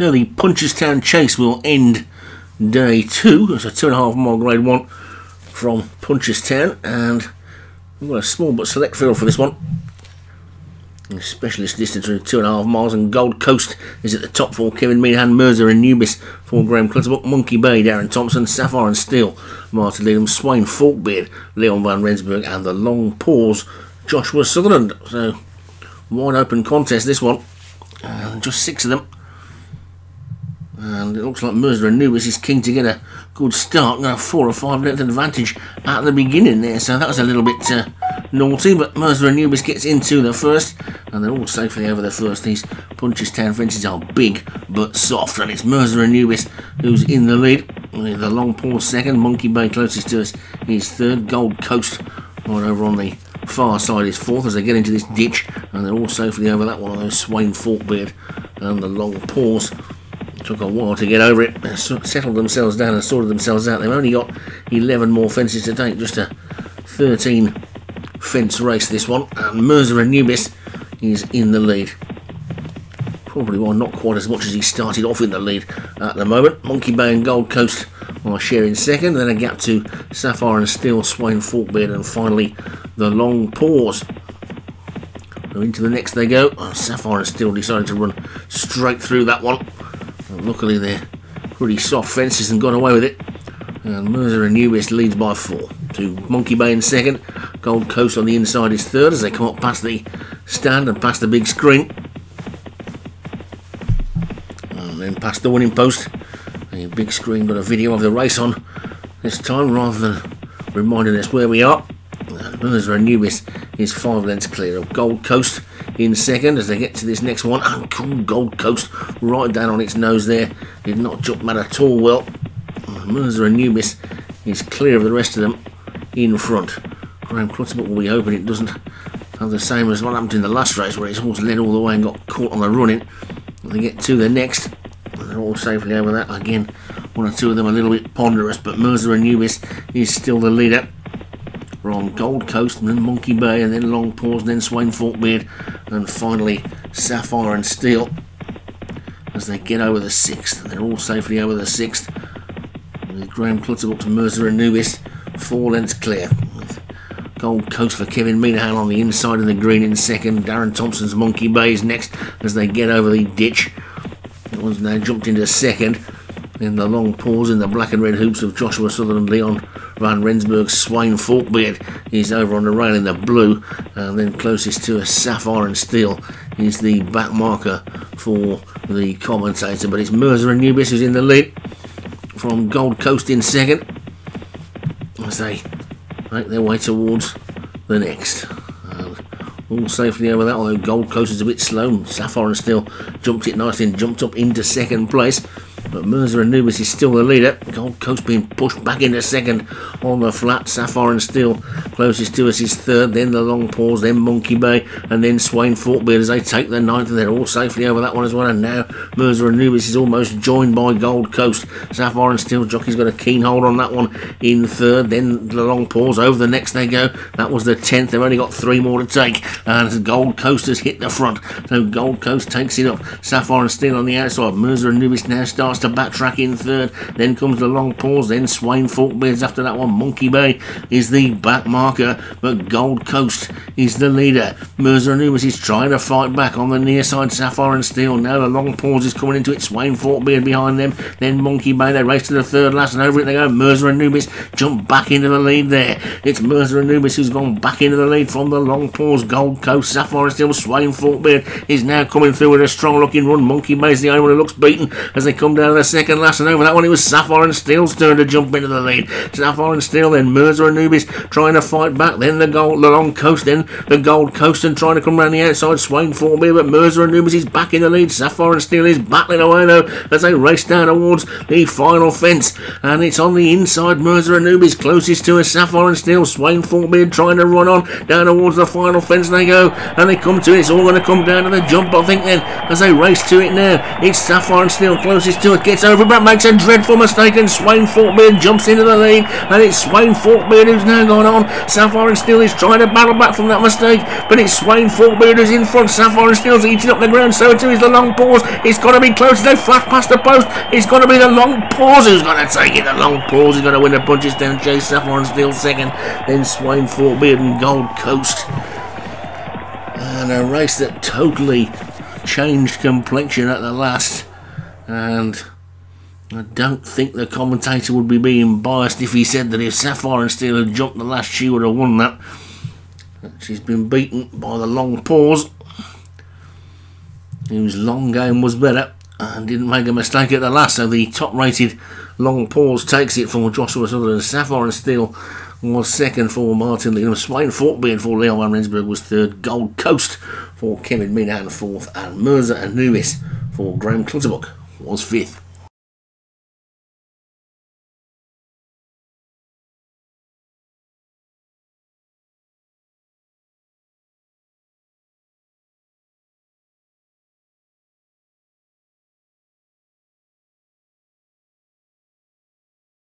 So the Punchestown Chase will end day two. It's a two and a half mile grade one from Punchestown, and we've got a small but select field for this one. Specialist distance of two and a half miles, and Gold Coast is at the top for Kevin Meehan, Mercer and Nubis for Graham Clutterbuck, Monkey Bay, Darren Thompson, Sapphire and Steel, Martin Leadham, Swain Forkbeard, Leon Van Rensburg, and the long pause, Joshua Sutherland. So, wide open contest this one, and just six of them. And it looks like Mercer and Nubis is keen to get a good start. Got a four or five length advantage at the beginning there, so that was a little bit uh, naughty. But Mercer and Nubis gets into the first, and they're all safely over the first. These Punchestown fences are big but soft, and it's Mercer and Nubis who's in the lead. The long pause second, Monkey Bay closest to us is third. Gold Coast right over on the far side is fourth as they get into this ditch, and they're all safely over that one. Those Swain Forkbeard and the long pause took a while to get over it, settled themselves down and sorted themselves out. They've only got 11 more fences to take, just a 13 fence race this one, and Mercer and Nubis is in the lead. Probably well, not quite as much as he started off in the lead at the moment. Monkey Bay and Gold Coast are sharing second, then a gap to Sapphire and Steel, Swain Forkbeard, and finally the long pause. So into the next they go. Oh, Sapphire and Steel decided to run straight through that one. Luckily, they're pretty soft fences and got away with it. And Mercer and leads by four. To Monkey Bay in second. Gold Coast on the inside is third as they come up past the stand and past the big screen. And then past the winning post. The big screen got a video of the race on this time rather than reminding us where we are. Mercer and is five lengths clear of Gold Coast in second as they get to this next one. Cool Gold Coast right down on its nose there. Did not jump mad at all well. Mercer and Nubis is clear of the rest of them in front. Graham Clutterbuck will be hoping it doesn't have the same as what happened in the last race where his horse led all the way and got caught on the running. They get to the next. They're all safely over that. Again, one or two of them a little bit ponderous, but Mercer and Nubis is still the leader. We're on Gold Coast and then Monkey Bay and then Long Pause, then Swain Forkbeard and finally Sapphire and Steel as they get over the sixth. They're all safely over the sixth. With Graham Clutterbuck to Mercer and Nubis, four lengths clear. With Gold Coast for Kevin Minahan on the inside of the green in second. Darren Thompson's Monkey Bay is next as they get over the ditch. That one's now jumped into second. In the long pause in the black and red hoops of Joshua Sutherland, Leon Van Rensburg, Swain Forkbeard is over on the rail in the blue, and then closest to a Sapphire and Steel is the back marker for the commentator. But it's and Nubis who's in the lead from Gold Coast in second as they make their way towards the next. All safely over that, although Gold Coast is a bit slow. Sapphire and Steel jumped it nicely and jumped up into second place. But Mercer and Nubis is still the leader. Gold Coast being pushed back into second on the flat. Sapphire and Steel closest to us is third. Then the long pause. Then Monkey Bay. And then Swain Forkbeard as they take the ninth. And they're all safely over that one as well. And now Mercer and Nubis is almost joined by Gold Coast. Sapphire and Steel jockey's got a keen hold on that one in third. Then the long pause. Over the next they go. That was the tenth. They've only got three more to take. And Gold Coast has hit the front. So Gold Coast takes it up. Sapphire and Steel on the outside. Mercer and Nubis now starts to backtrack in third. Then comes the long pause. Then Swain Forkbeards after that one. Monkey Bay is the back marker, but Gold Coast is the leader. Mercer and Nubis is trying to fight back on the near side. Sapphire and Steel. Now the long pause is coming into it. Swain Forkbeard behind them. Then Monkey Bay. They race to the third last and over it they go. Mercer and Nubis jump back into the lead there. It's Mercer and Nubis who's gone back into the lead from the long pause. Gold Coast. Sapphire and Steel. Swain Forkbeard is now coming through with a strong looking run. Monkey Bay is the only one who looks beaten as they come down the second last and over that one it was Sapphire and Steel's turn to jump into the lead. Sapphire and Steel, then Mercer and Nubis trying to fight back, then the gold, the long coast, then the Gold Coast and trying to come round the outside. Swain Forkbeard, but Mercer and Nubis is back in the lead. Sapphire and Steel is battling away though as they race down towards the final fence, and it's on the inside. Mercer and Nubis closest to us. Sapphire and Steel, Swain Forkbeard trying to run on down towards the final fence. They go and they come to it. It's all going to come down to the jump, I think. Then as they race to it now, it's Sapphire and Steel closest to it. Gets over but makes a dreadful mistake and Swain Forkbeard jumps into the lead and it's Swain Forkbeard who's now gone on. Sapphire and Steel is trying to battle back from that mistake but it's Swain Forkbeard who's in front. Sapphire and Steel's eating up the ground so too is the long pause. It's got to be close. They flash past the post. It's got to be the long pause who's going to take it. The long pause is going to win the Punchestown. Chase Sapphire and Steel second. Then Swain Forkbeard and Gold Coast. And a race that totally changed complexion at the last. And I don't think the commentator would be being biased if he said that if Sapphire and Steel had jumped the last, she would have won that. She's been beaten by the long pause. Whose long game was better and didn't make a mistake at the last. So the top rated long pause takes it for Joshua Sutherland. Sapphire and Steel was second for Martin Lee. Swain Forkbeard for Leon Van Rensburg was third. Gold Coast for Kevin Minahan fourth. And Mirza Anuis for Graham Clutterbuck was fifth.